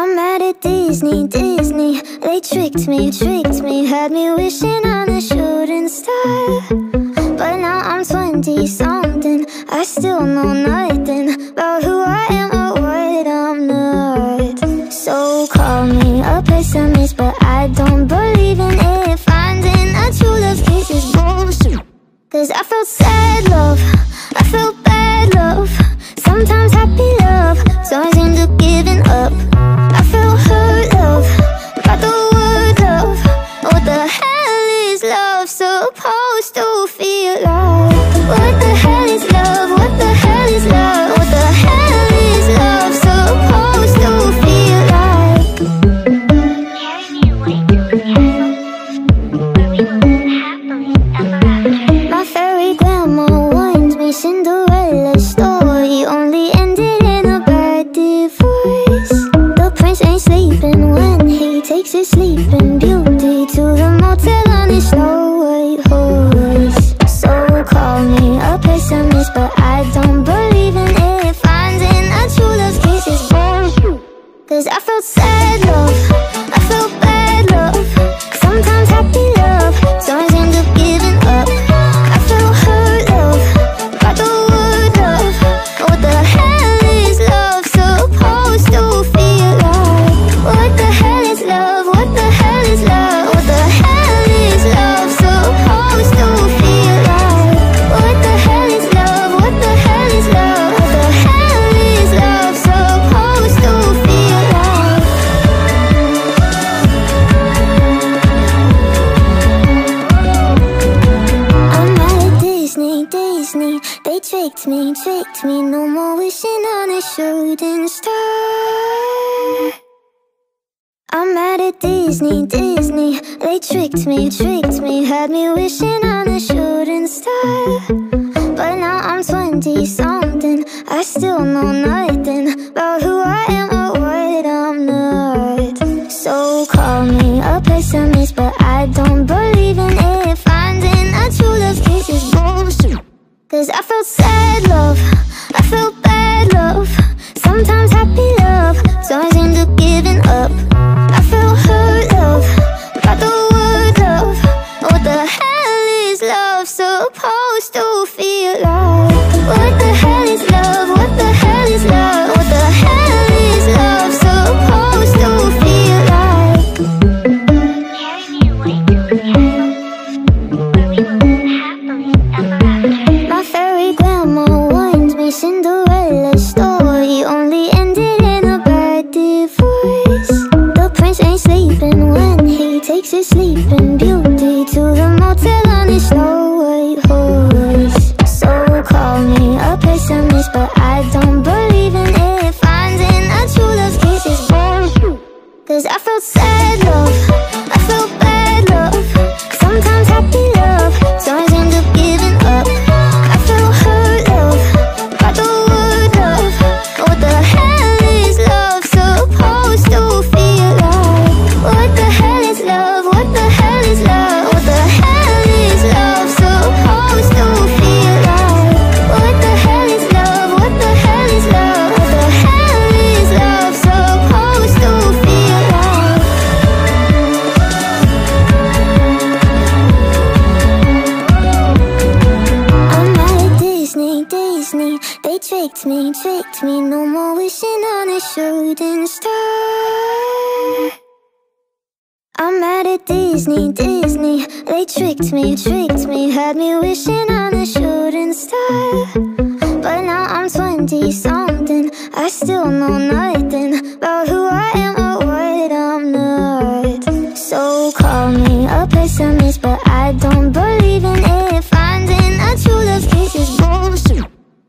I'm mad at Disney, Disney. They tricked me, tricked me, had me wishing on a shooting star. But now I'm 20 something. I still know nothing about who I am or what I'm not. So call me a pessimist, but I don't believe in it. Finding a true love kiss is bullshit. Cause I felt sad love, I felt bad love. Sometimes happy love, so I end up giving up. I felt Disney, Disney. They tricked me, tricked me. No more wishing on a shooting star. I'm mad at Disney, Disney. They tricked me, tricked me. Had me wishing on a shooting star. But now I'm 20 something. I still know nothing about who I am or what I'm not. So call me a pessimist, but I don't believe in it. Finding a true love kiss is bullshit. Cause I felt sad love, I felt bad love. Sometimes happy love, so I end up giving up. I felt hurt love, got the word love. What the hell is love supposed to feel like? What the hell takes his sleeping beauty to the motel on his snow white horse. So call me a pessimist, but I don't believe in it. Finding a true love kiss is bullshit. Cause I felt sad love, tricked me, tricked me. No more wishing on a shooting star. I'm mad at Disney, Disney. They tricked me, tricked me. Had me wishing on a shooting star. But now I'm 20 something. I still know nothing about who I am or what I'm not. So call me a pessimist, but I don't believe in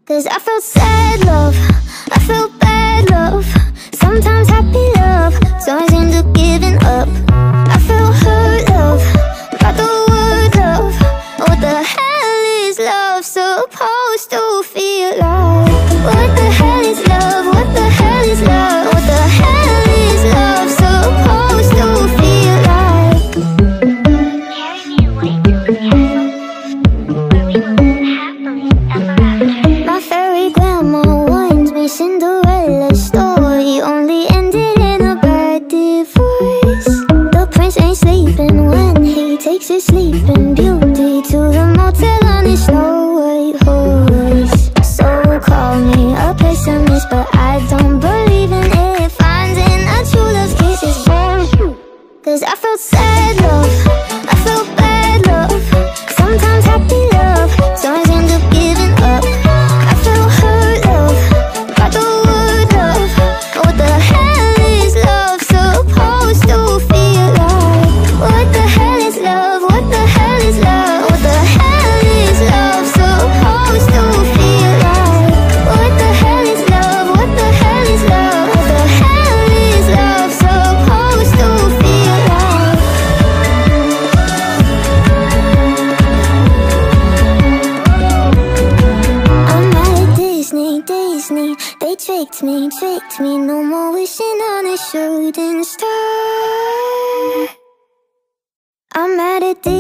Cause I felt sad love, I felt bad love. Sometimes happy love, so I end giving up. I felt hurt love, got the word love. What the hell is love supposed to feel like? What the hell takes a sleeping beauty to the motel on his snow white horse. So call me a pessimist, but I don't believe in it. Finding a true love kiss is boring Cause I felt sad love.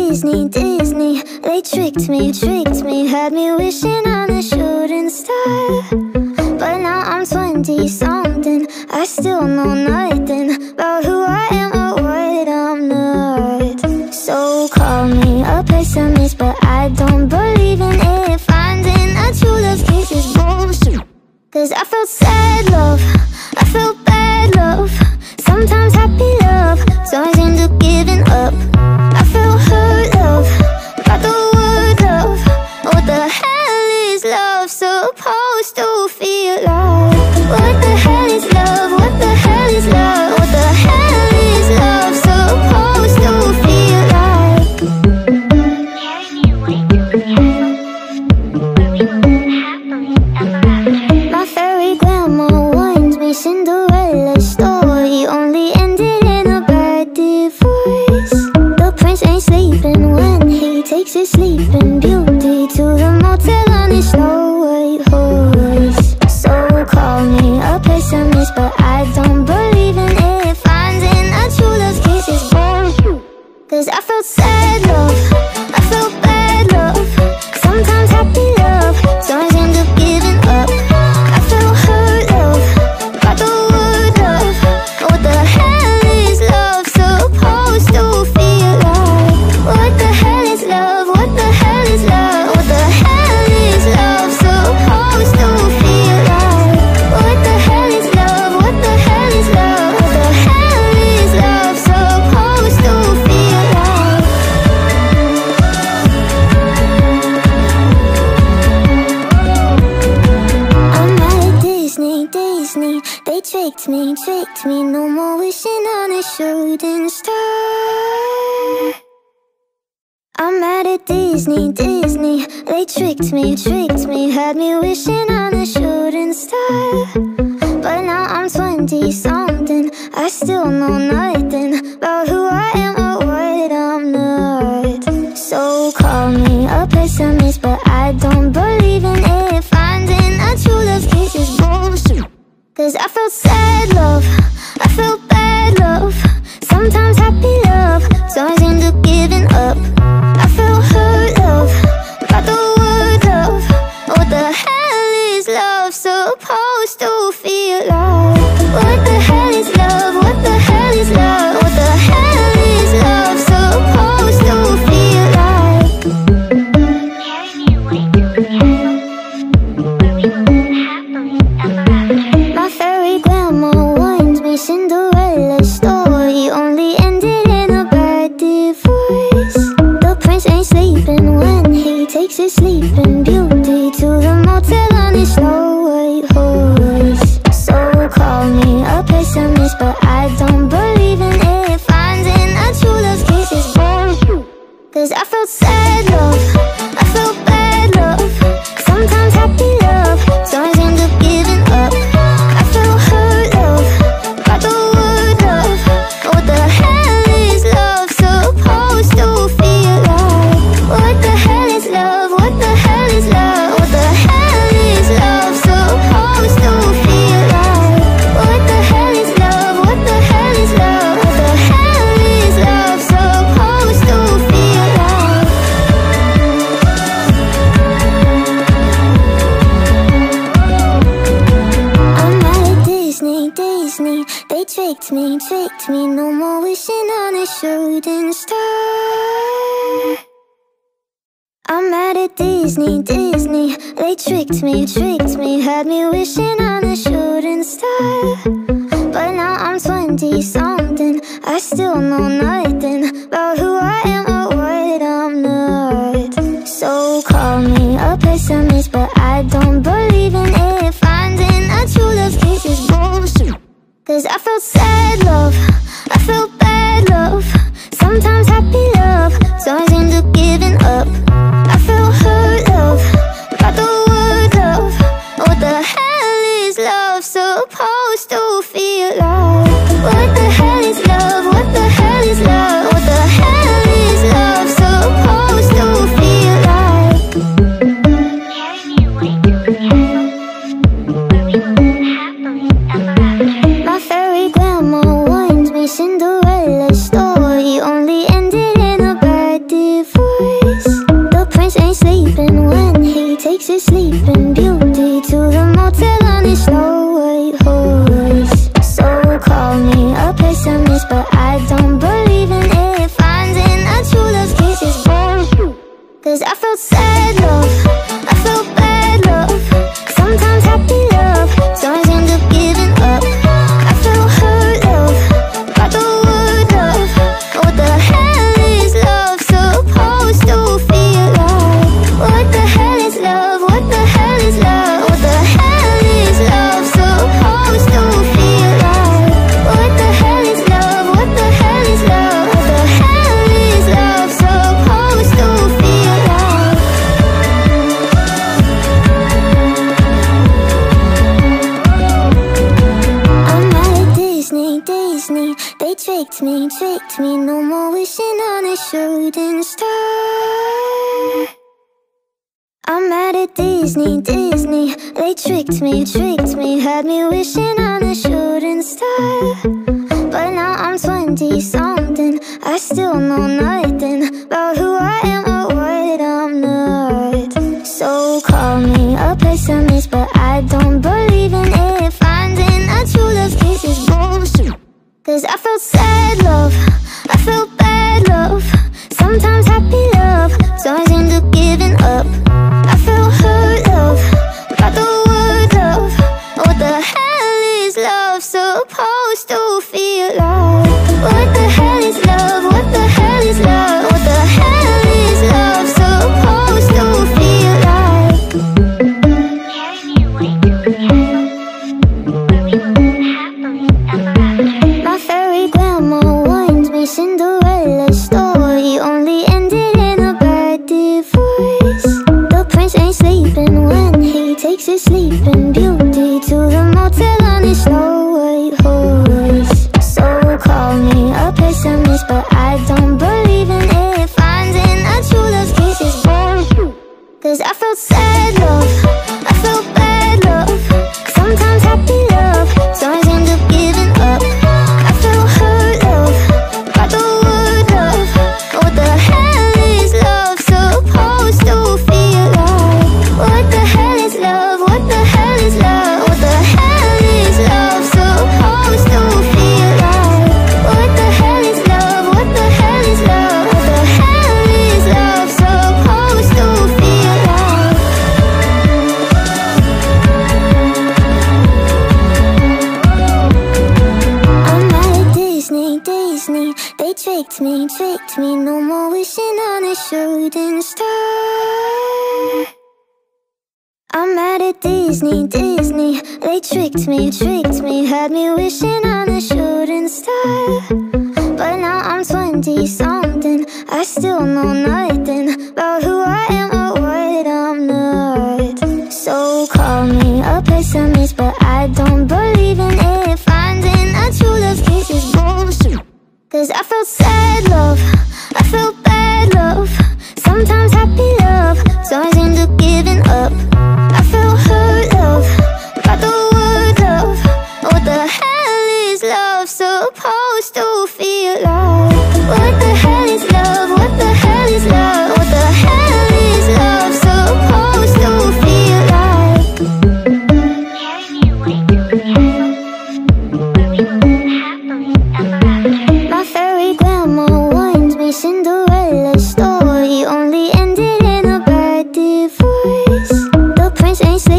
Disney, Disney They tricked me, tricked me Had me wishing on a shooting star. But now I'm 20 something I still know nothing About who I am or what I'm not. So call me a pessimist But I don't believe in it. Finding a true love kiss is bullshit. Cause I felt sad love I felt bad love. Sometimes happy love turns into giving up. You tricked me, had me wishing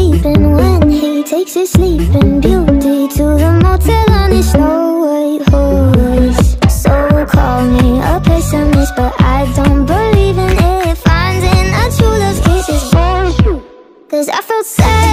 sleeping when he takes his sleeping beauty to the motel on his Snow White horse. So call me a pessimist, but I don't believe in it. Finding a true love's kiss is bullshit. Cause I felt sad.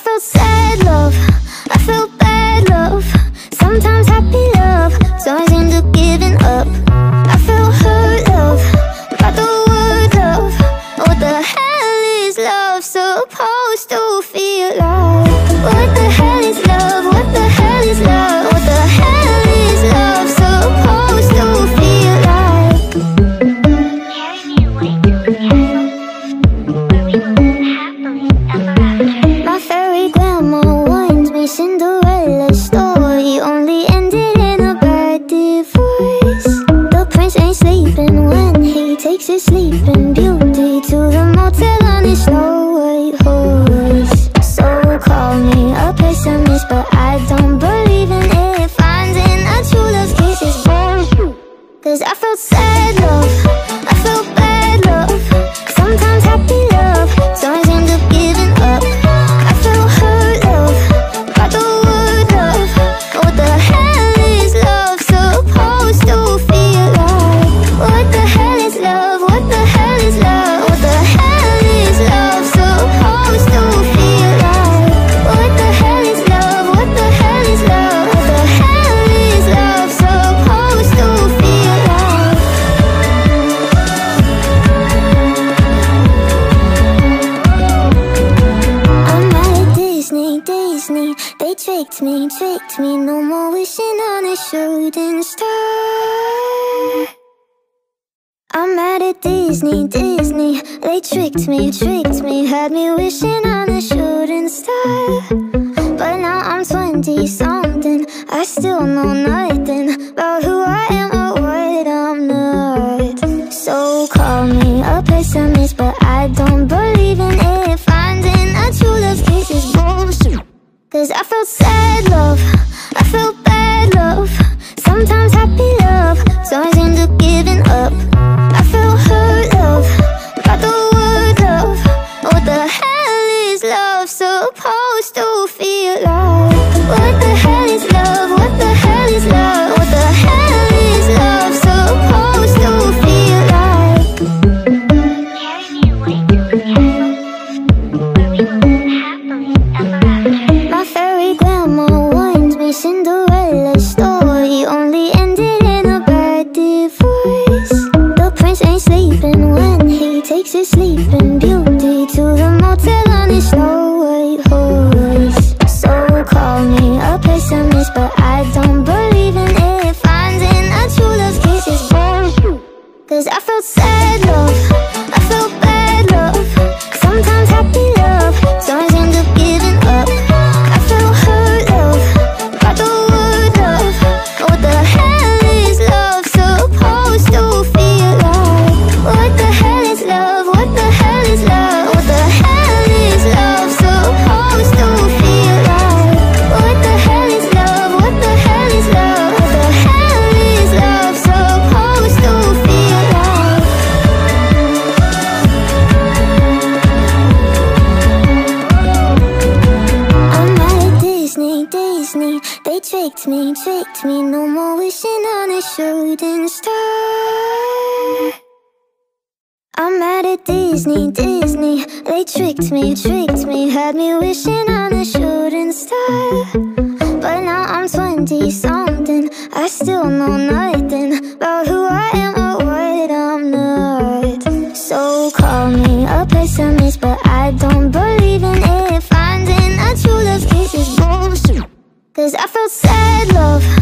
felt sad love, I felt bad love. Sometimes happy love, so I seem to giving up. twice but I don't believe in it. Finding a true love kiss is bullshit. Cause I felt sad love, I felt bad love. Sometimes happy love. 20 something. I still know nothing about who I am or what I'm not. So call me a pessimist but I don't believe in it. Finding a true love is bullshit Cause I felt sad love.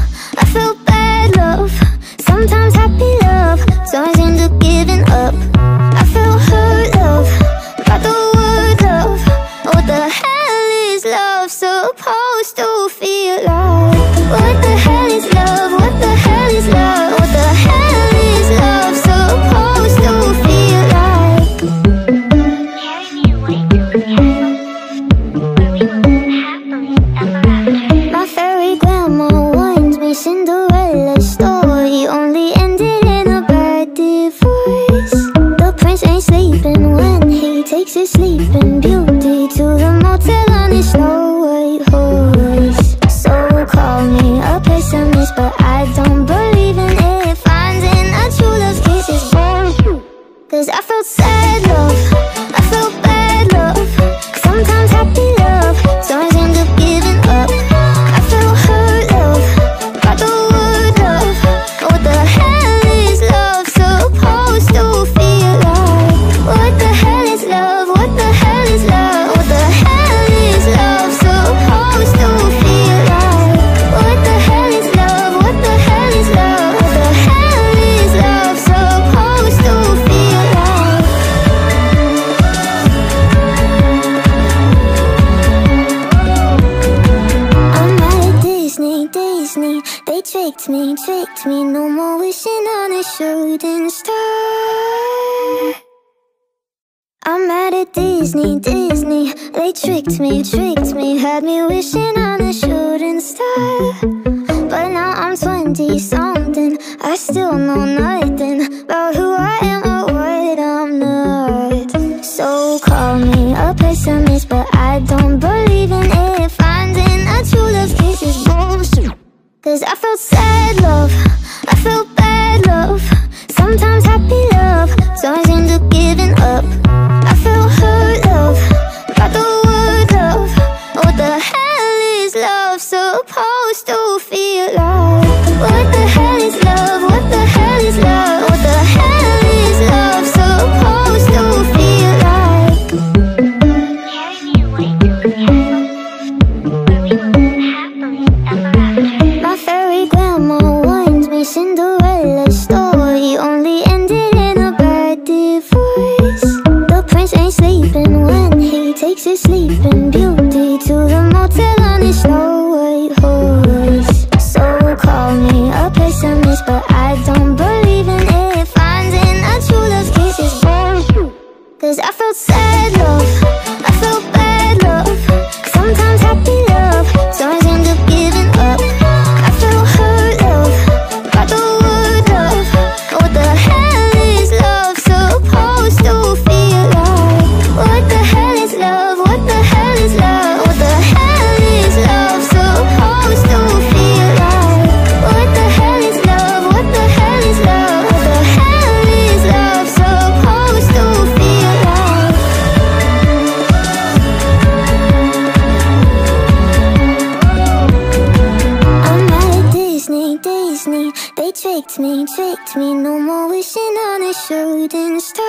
I'm mad at Disney, Disney. They tricked me, tricked me. Had me wishing on a shooting star. But now I'm 20 something I still know nothing About who I am or what I'm not. So call me a pessimist But I don't believe in it. Finding a true love kiss is bullshit. Cause I felt sad love. I felt bad love. Sometimes happy love Sometimes into giving up. Disney. They tricked me, tricked me. No more wishing on a shooting star.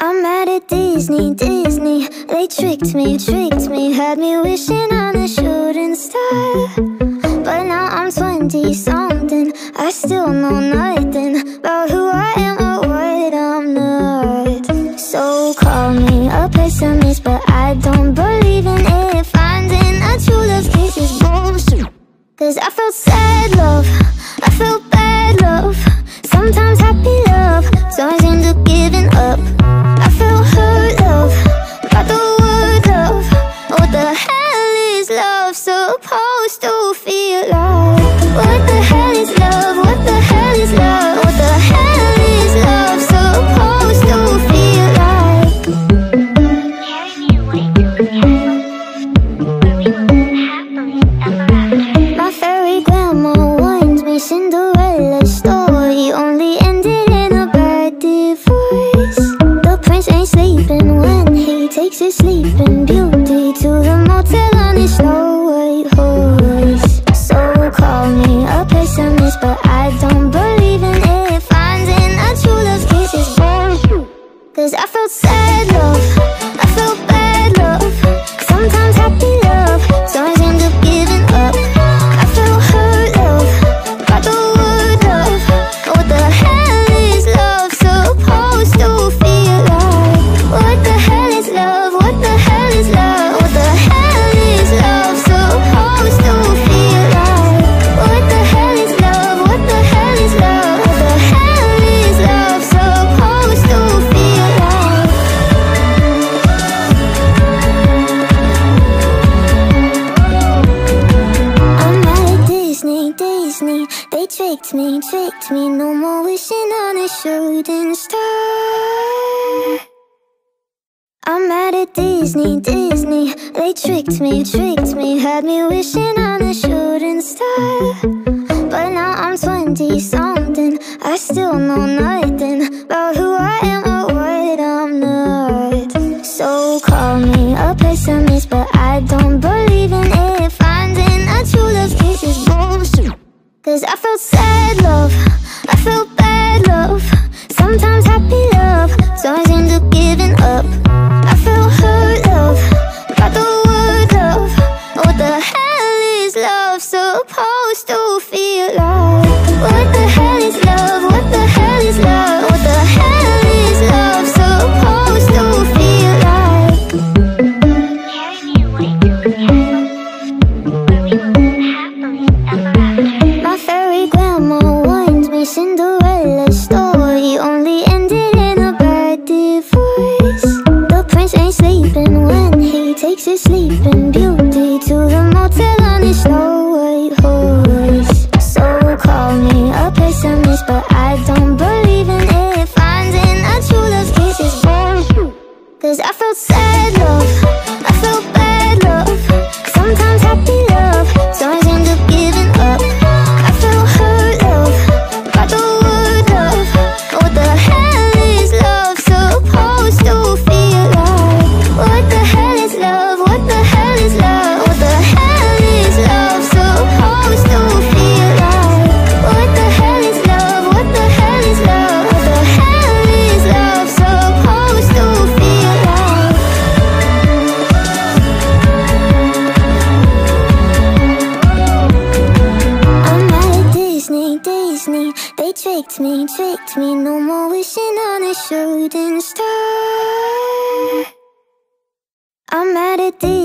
I'm mad at Disney, Disney. They tricked me, tricked me. Had me wishing on a shooting star. But now I'm 20 something. I still know nothing about who Cause I felt sad love, I felt bad love. Sometimes happy love, sometimes end up giving up. I felt hurt love, got the word love. What the hell is love supposed to feel like? What the hell sleeping beauty to the motel on his snow white horse. So call me a pessimist, but I don't believe in it. Finding a true love's kiss is bullshit. Cause I felt sad love, tricked me, tricked me. No more wishing on a shooting star. I'm mad at Disney, Disney. They tricked me, tricked me. Had me wishing on a shooting star. But now I'm 20 something. I still know nothing about who I am or what I'm not. So call me a pessimist, but I don't believe in Cause I felt sad love, I felt bad love. Sometimes happy love, sometimes end up giving up. I felt hurt love, got the word love. What the hell is love supposed to feel like? What the hell I felt sad love,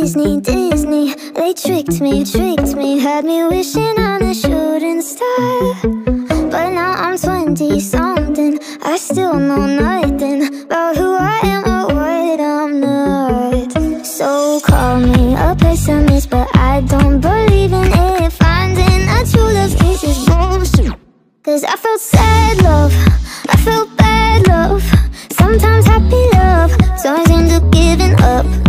Disney, Disney. They tricked me, tricked me. Had me wishing on a shooting star. But now I'm 20 something I still know nothing About who I am or what I'm not. So call me a pessimist But I don't believe in it. Finding a true love kiss is bullshit. Cause I felt sad love. I felt bad love. Sometimes happy love. Sometimes into giving up.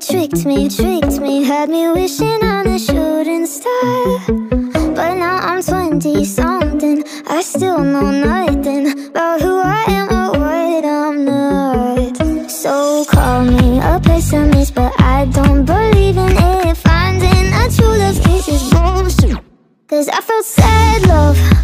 tricked me, tricked me Had me wishing on a shooting star. But now I'm 20 something I still know nothing About who I am or what I'm not. So call me a pessimist But I don't believe in it. Finding a true love kiss is bullshit. Cause I felt sad love.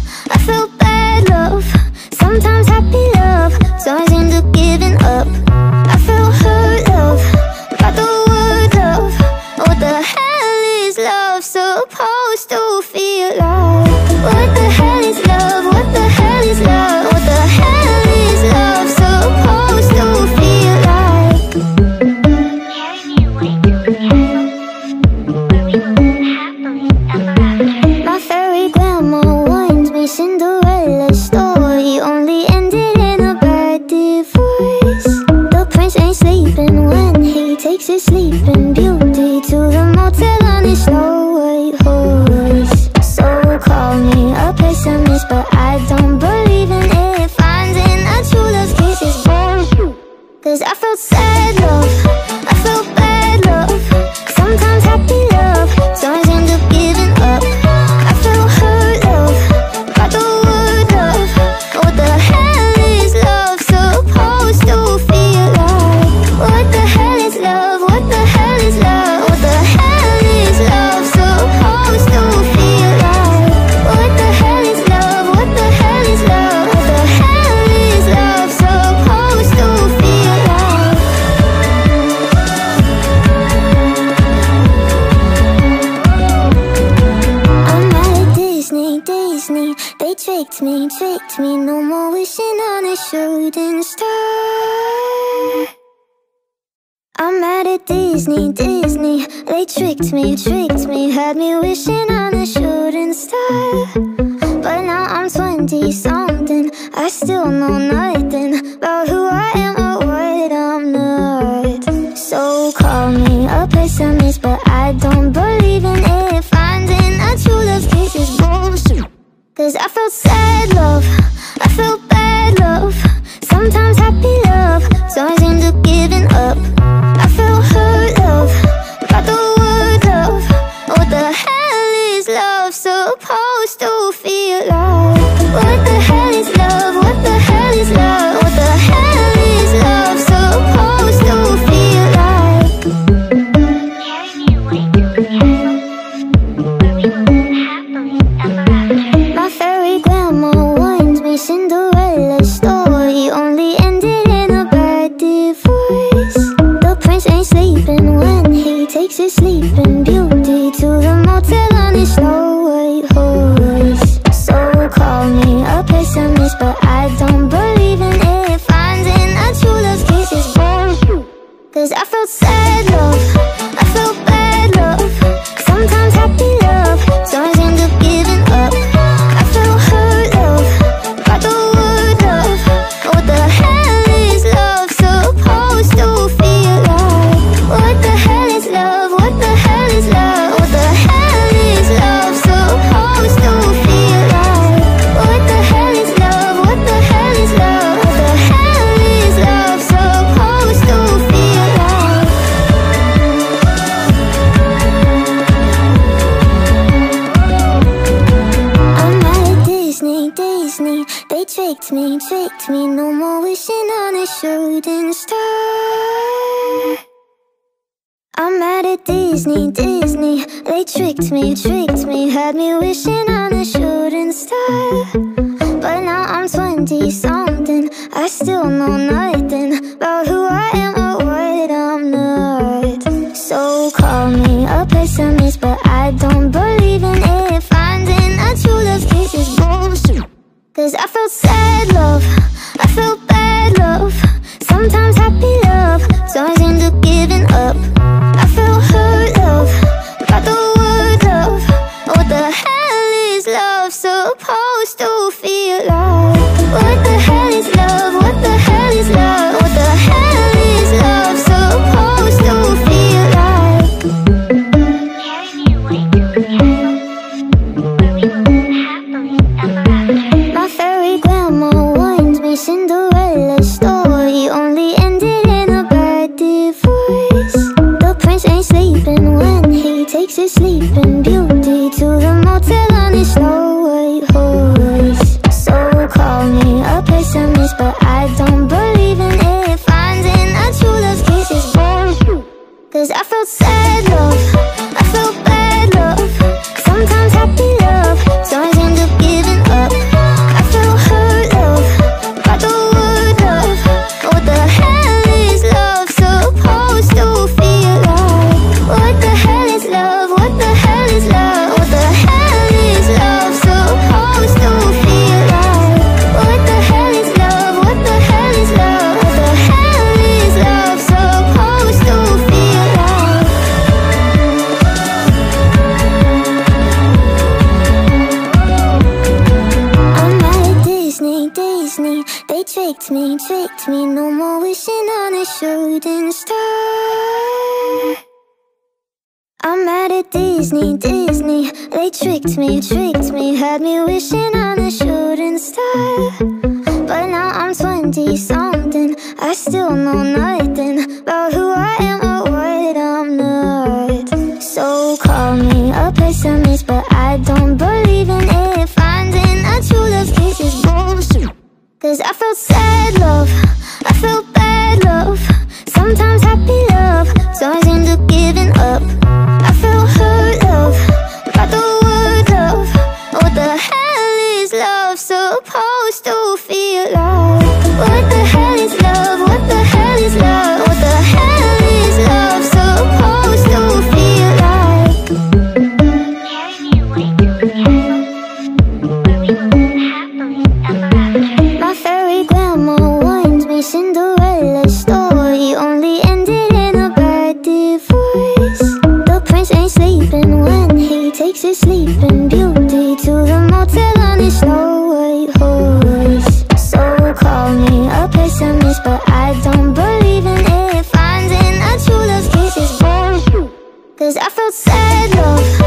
when he takes his sleeping beauty to the motel on his snow white horse. So call me a pessimist, but I don't believe in it. Finding a true love, kiss is born. Cause I felt sad love.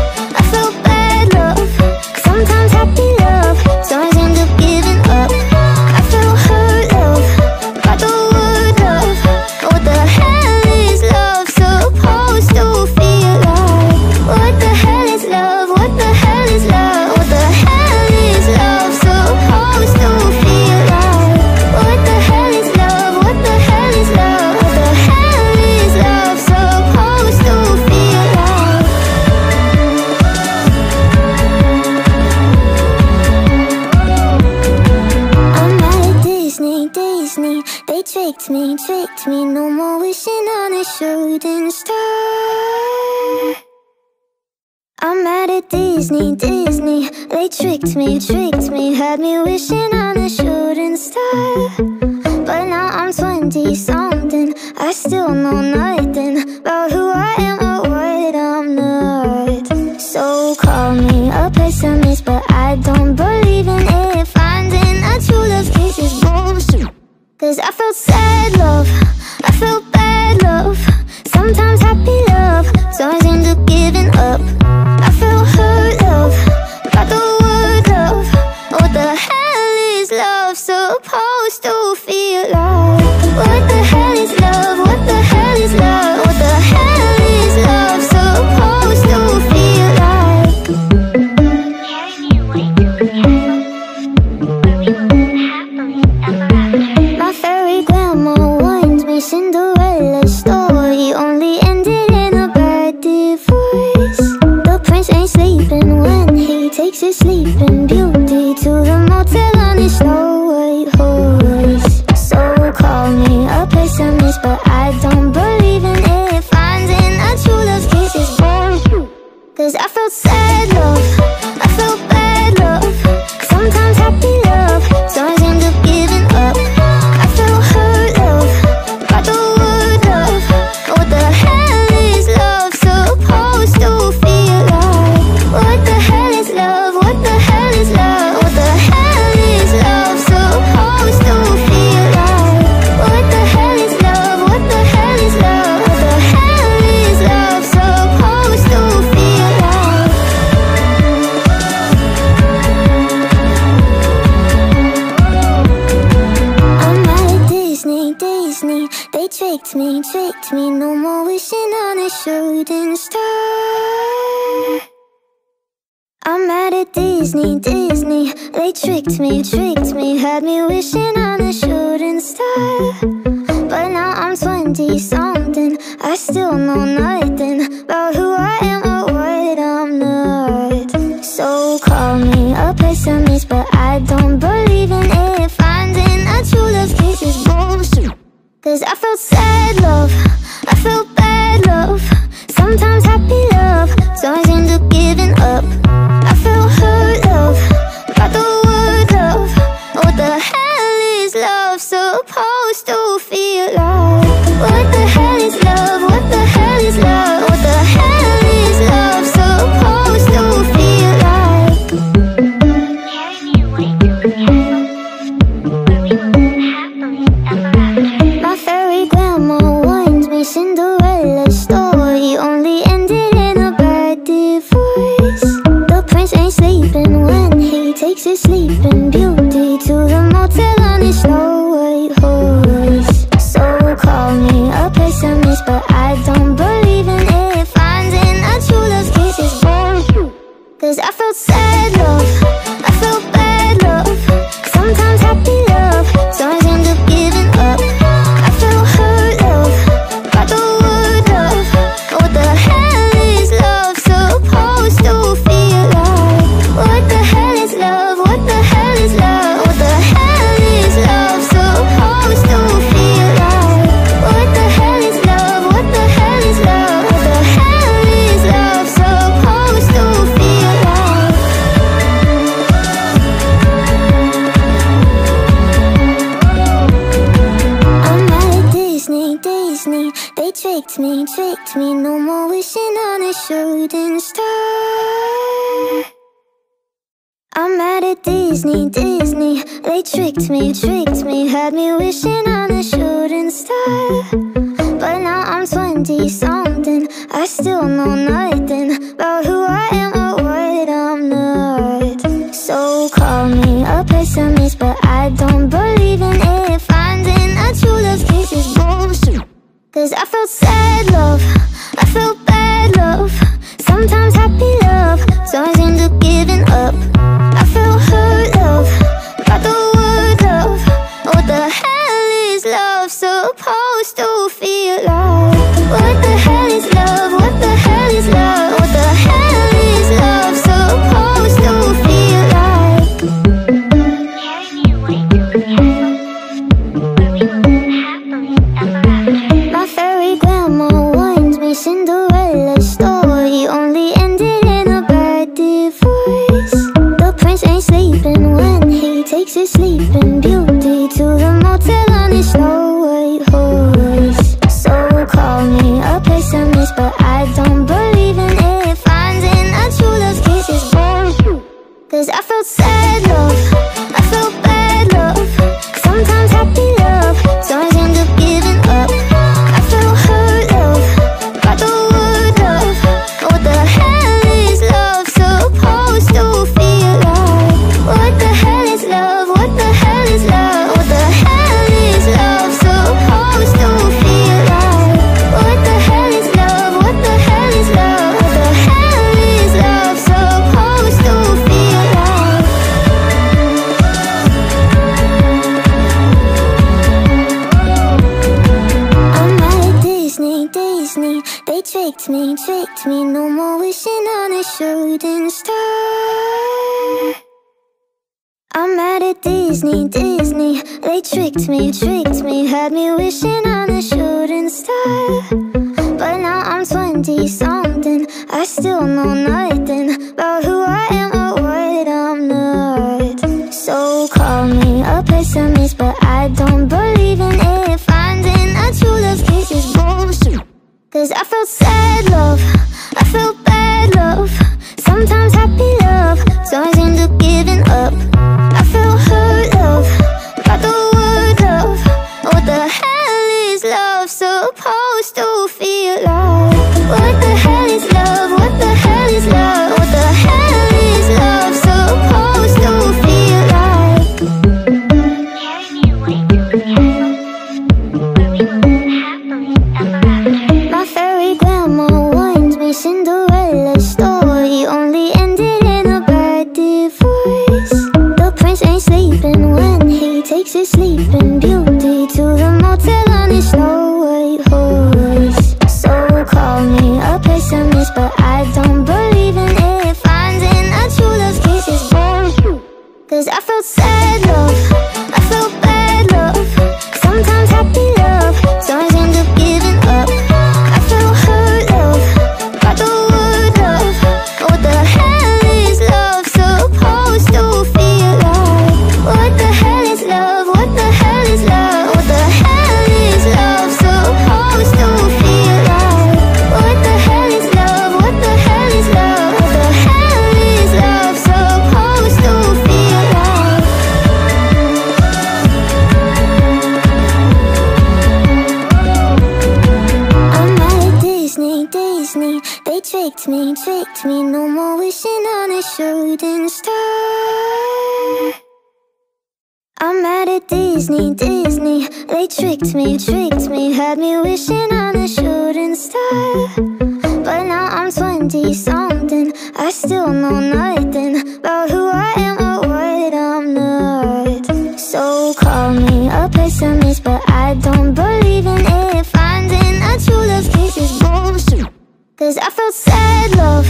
bad love.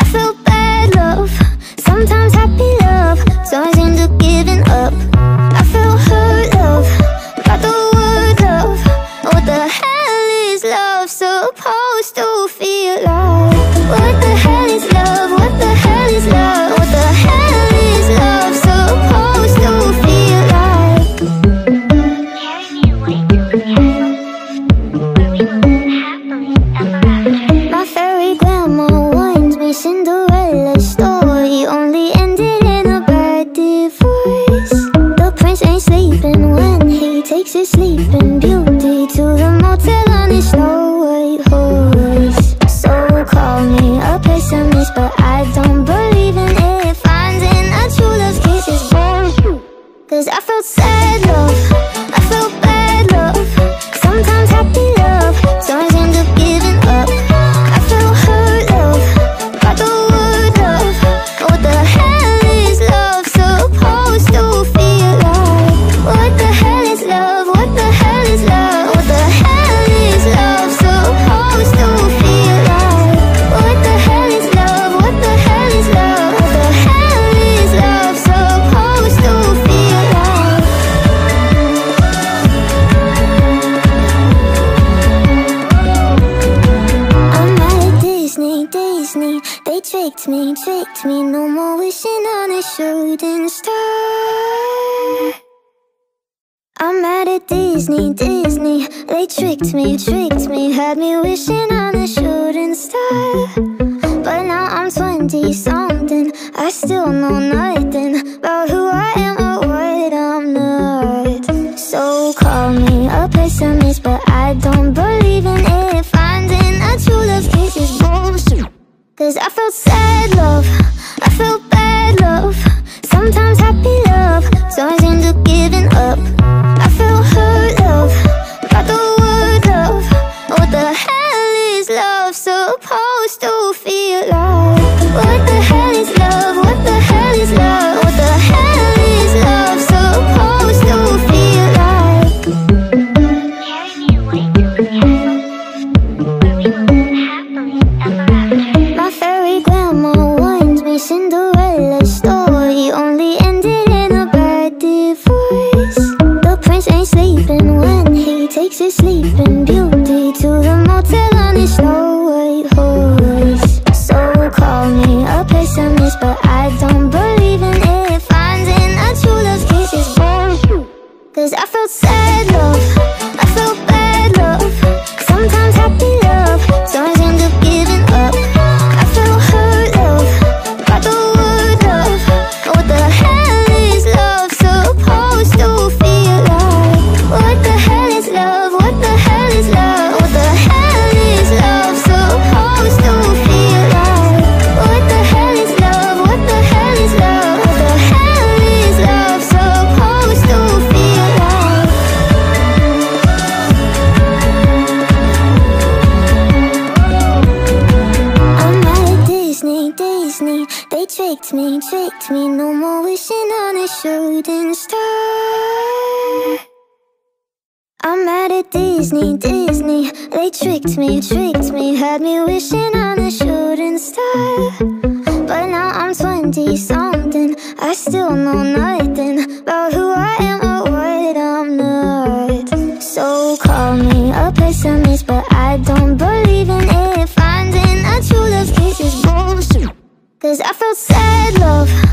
I feel bad love. Sometimes happy love. Sometimes call me a pessimist But I don't believe in it. Finding a true love kiss is bullshit Cause I felt sad love I felt bad love. Sometimes happy love Sometimes in the 20 something. I still know nothing about who I am or what I'm not. So call me a pessimist but I don't believe in it. Finding a true love is bullshit. Cause I felt sad love.